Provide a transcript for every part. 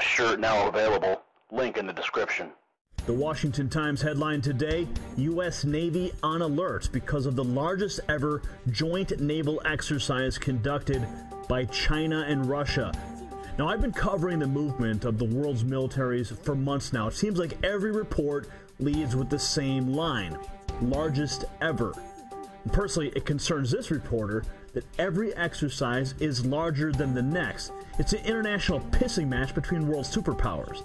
shirt now available. Link in the description. The Washington Times headline today U.S. Navy on alert because of the largest ever joint naval exercise conducted by China and Russia. Now, I've been covering the movement of the world's militaries for months now. It seems like every report leads with the same line largest ever. Personally, it concerns this reporter that every exercise is larger than the next. It's an international pissing match between world superpowers.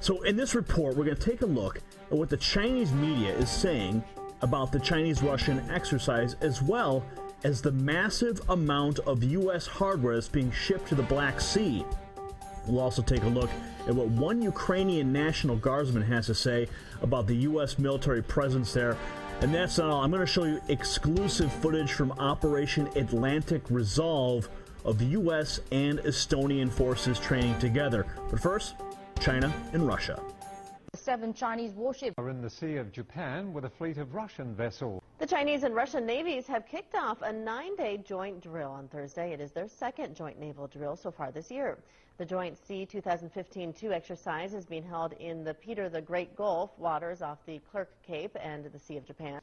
So, in this report, we're going to take a look at what the Chinese media is saying about the Chinese Russian exercise, as well as the massive amount of U.S. hardware that's being shipped to the Black Sea. We'll also take a look at what one Ukrainian National Guardsman has to say about the U.S. military presence there. And that's not all. I'm going to show you exclusive footage from Operation Atlantic Resolve of U.S. and Estonian forces training together. But first, China and Russia. Seven Chinese warships are in the Sea of Japan with a fleet of Russian vessels. The Chinese and Russian navies have kicked off a nine-day joint drill on Thursday. It is their second joint naval drill so far this year. The Joint Sea 2015-2 exercise is being held in the Peter the Great Gulf waters off the Clerke Cape and the Sea of Japan.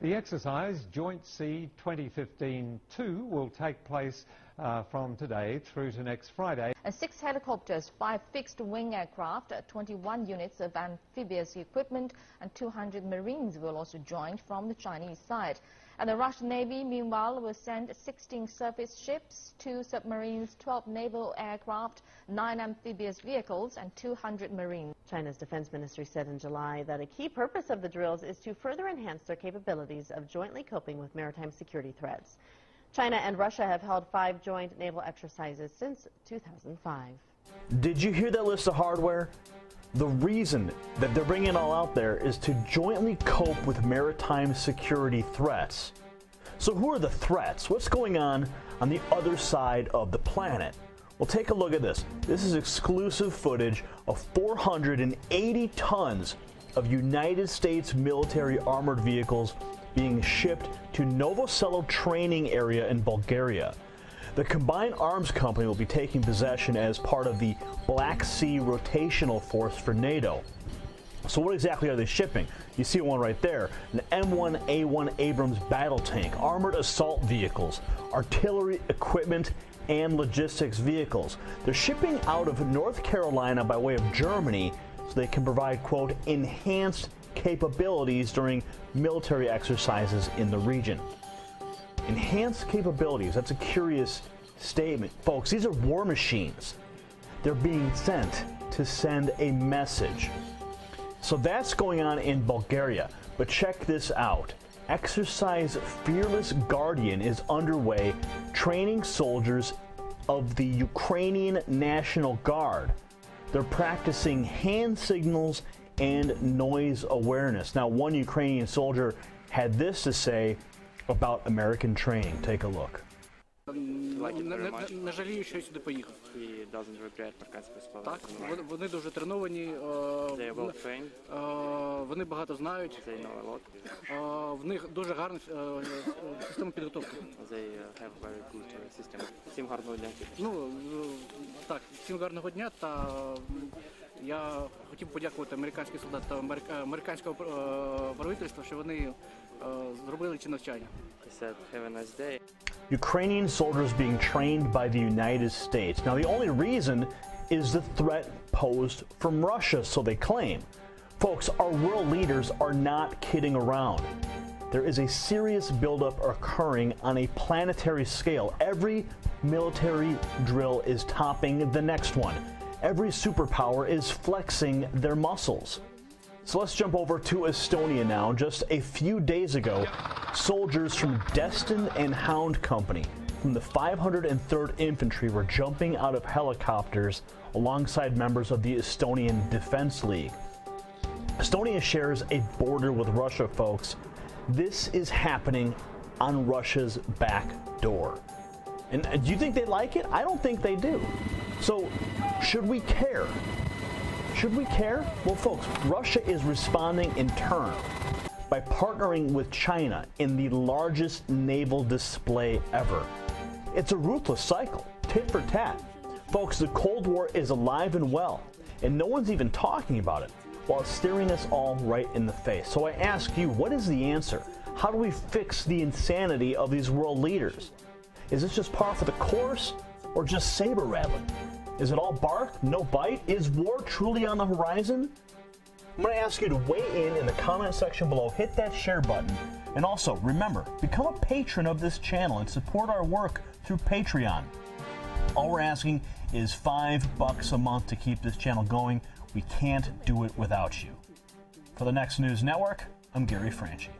The exercise, Joint Sea 2015-2, will take place uh, from today through to next Friday. And six helicopters, five fixed-wing aircraft, 21 units of amphibious equipment, and 200 Marines will also join from the Chinese side. And the Russian Navy, meanwhile, will send 16 surface ships, two submarines, 12 naval aircraft, nine amphibious vehicles, and 200 Marines. China's defense ministry said in July that a key purpose of the drills is to further enhance their capabilities of jointly coping with maritime security threats. China and Russia have held five joint naval exercises since 2005. Did you hear that list of hardware? The reason that they're bringing it all out there is to jointly cope with maritime security threats. So, who are the threats? What's going on on the other side of the planet? Well, take a look at this. This is exclusive footage of 480 tons of United States military armored vehicles being shipped to Novoselo training area in Bulgaria. The combined arms company will be taking possession as part of the Black Sea Rotational Force for NATO. So what exactly are they shipping? You see one right there, an M1A1 Abrams battle tank, armored assault vehicles, artillery equipment, and logistics vehicles. They're shipping out of North Carolina by way of Germany so they can provide, quote, enhanced capabilities during military exercises in the region. Enhanced capabilities. That's a curious statement. Folks, these are war machines. They're being sent to send a message. So that's going on in Bulgaria. But check this out. Exercise Fearless Guardian is underway, training soldiers of the Ukrainian National Guard. They're practicing hand signals and noise awareness. Now, one Ukrainian soldier had this to say about American training. Take a look. Не жалію, що я сюди поїхав. Так, вони дуже треновані, вони багато знають, в них дуже гарна система підготовки. Всім гарного дня. Ну, так, всім гарного дня та я хотів подякувати американським солдатам американського правительства, що вони зробили ці навчання. Ukrainian soldiers being trained by the United States. Now, the only reason is the threat posed from Russia, so they claim. Folks, our world leaders are not kidding around. There is a serious buildup occurring on a planetary scale. Every military drill is topping the next one. Every superpower is flexing their muscles. So let's jump over to Estonia now. Just a few days ago, soldiers from Destin and Hound Company from the 503rd Infantry were jumping out of helicopters alongside members of the Estonian Defense League. Estonia shares a border with Russia, folks. This is happening on Russia's back door. And uh, do you think they like it? I don't think they do. So, should we care? Should we care? Well, folks, Russia is responding in turn by partnering with China in the largest naval display ever. It's a ruthless cycle, tit for tat. Folks, the Cold War is alive and well, and no one's even talking about it while staring us all right in the face. So I ask you, what is the answer? How do we fix the insanity of these world leaders? Is this just par for the course or just saber rattling? Is it all bark, no bite? Is war truly on the horizon? I'm going to ask you to weigh in in the comment section below, hit that share button, and also remember, become a patron of this channel and support our work through Patreon. All we're asking is five bucks a month to keep this channel going. We can't do it without you. For the Next News Network, I'm Gary Franchi.